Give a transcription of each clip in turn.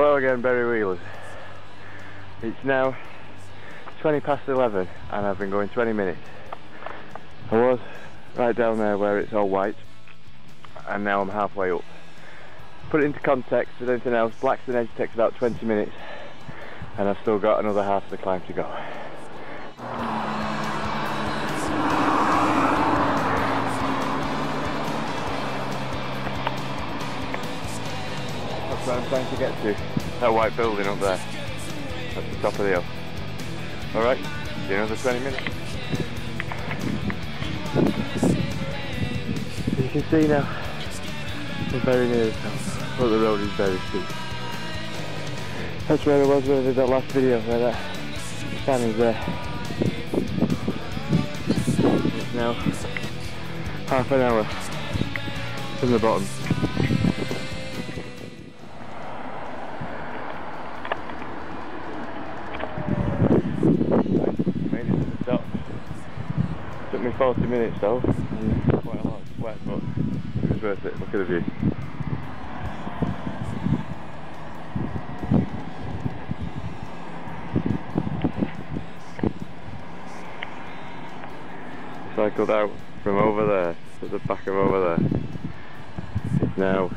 go again, Berry Wheelers. It's now 20 past 11 and I've been going 20 minutes. I was right down there where it's all white and now I'm halfway up. Put it into context with anything else, Blackstone Edge takes about 20 minutes and I've still got another half of the climb to go. I'm trying to get to. That white building up there. At the top of the hill. Alright, see you another 20 minutes. You can see now, we're very near the top, but the road is very steep. That's where I was when I did that last video, where that fan is there. It's now half an hour from the bottom. 40 minutes though, and quite a lot of sweat, but it was worth it. Look at the view. Cycled out from over there to the back of over there. It's now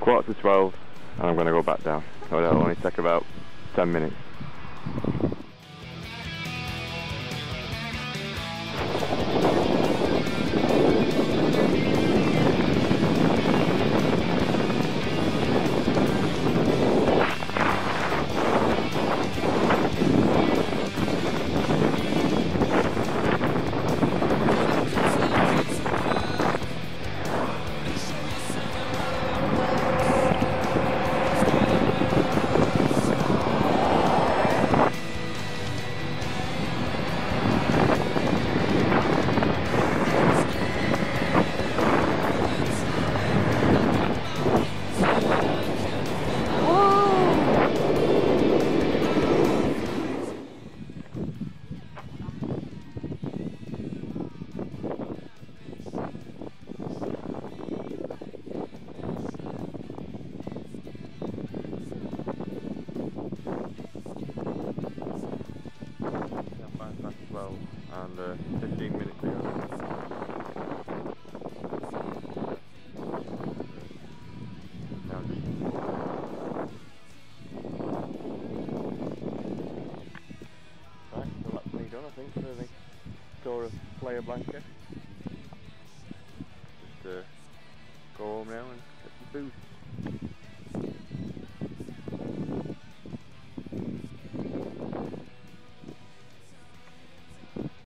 quarter to 12 and I'm going to go back down. So that'll only take about 10 minutes. Tour of Playa Blanca. Just uh, go home now and get some food.